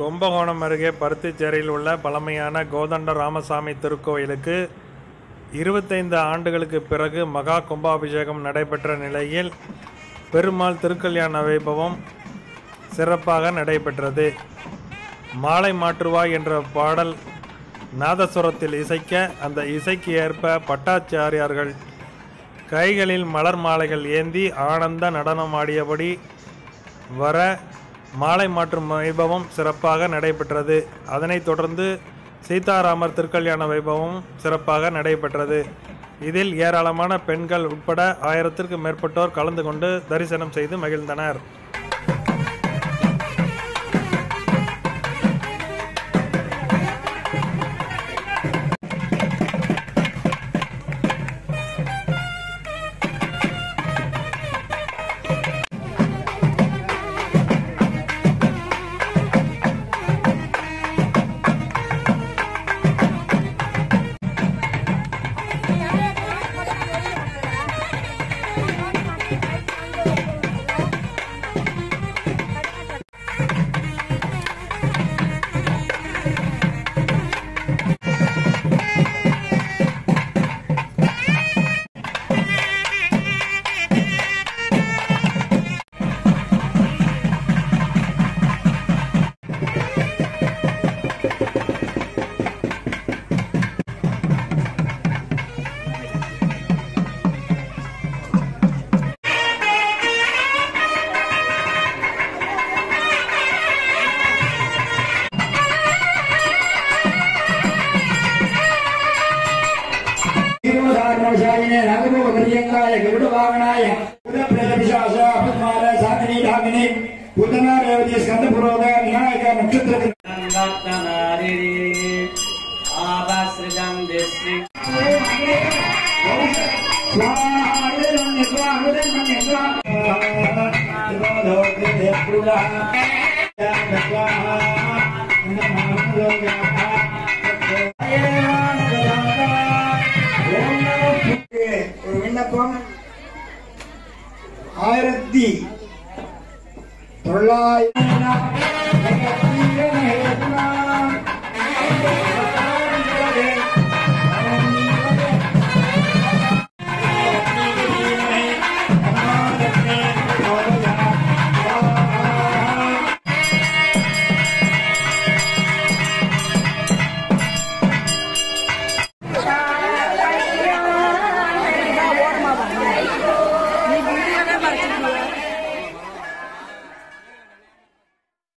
கும்பகோணம் அருகே பருத்திச்சேரியில் உள்ள பழமையான கோதண்ட ராமசாமி திருக்கோயிலுக்கு இருபத்தைந்து ஆண்டுகளுக்கு பிறகு மகா கும்பாபிஷேகம் நடைபெற்ற நிலையில் பெருமாள் திருக்கல்யாண வைபவம் சிறப்பாக நடைபெற்றது. மாலை மாற்றுவாய் என்ற பாடல் நாதசுரத்தில் இசைக்க அந்த இசைக்கு ஏற்ப பட்டாச்சாரியார்கள் கைகளில் மலர் மாலைகள் ஏந்தி ஆனந்த நடனமாடியபடி வர மாலை மாற்றும் வைபவம் சிறப்பாக நடைபெற்றது. அதனைத் தொடர்ந்து சீதாராமர் திருக்கல்யாண வைபவம் சிறப்பாக நடைபெற்றது. இதில் ஏராளமான பெண்கள் உட்பட ஆயிரத்திற்கும் மேற்பட்டோர் கலந்து கொண்டு தரிசனம் செய்து மகிழ்ந்தனர். கோஷாயினே ரங்கமுக பிரியங்காய கருட வாகனாய புதப்பிரதபிசாச அபத்மார சாந்தினி தாமினி புத்தனா ரேவதி ஸ்கந்த புரோத விநாயக நட்சத்திர ஆபாசிரிதம் திஸ்ரி स्वाहा விண்ணப்பம் ஆயிரத்தி தொள்ளாயிரம்